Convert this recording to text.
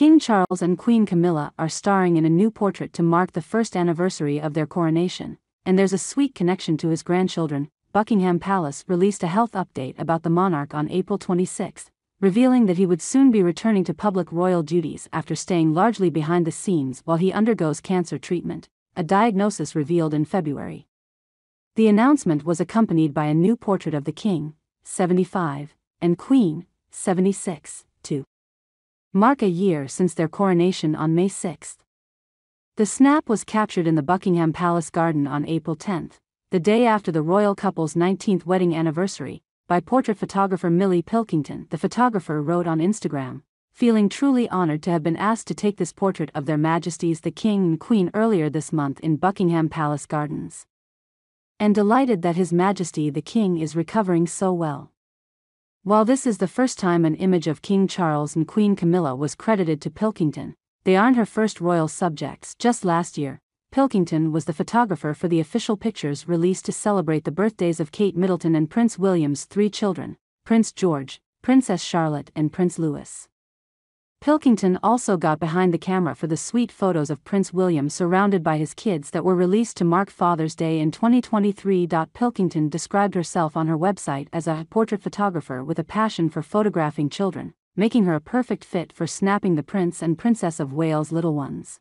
King Charles and Queen Camilla are starring in a new portrait to mark the first anniversary of their coronation, and there's a sweet connection to his grandchildren. Buckingham Palace released a health update about the monarch on April 26, revealing that he would soon be returning to public royal duties after staying largely behind the scenes while he undergoes cancer treatment, a diagnosis revealed in February. The announcement was accompanied by a new portrait of the King, 75, and Queen, 76, to mark a year since their coronation on May 6. The snap was captured in the Buckingham Palace garden on April 10, the day after the royal couple's 19th wedding anniversary, by portrait photographer Millie Pilkington. The photographer wrote on Instagram, feeling truly honored to have been asked to take this portrait of Their Majesties the King and Queen earlier this month in Buckingham Palace Gardens and delighted that His Majesty the King is recovering so well. While this is the first time an image of King Charles and Queen Camilla was credited to Pilkington, they aren't her first royal subjects. Just last year, Pilkington was the photographer for the official pictures released to celebrate the birthdays of Kate Middleton and Prince William's three children Prince George, Princess Charlotte, and Prince Louis. Pilkington also got behind the camera for the sweet photos of Prince William surrounded by his kids that were released to mark Father's Day in 2023. Pilkington described herself on her website as a portrait photographer with a passion for photographing children, making her a perfect fit for snapping the Prince and Princess of Wales' little ones.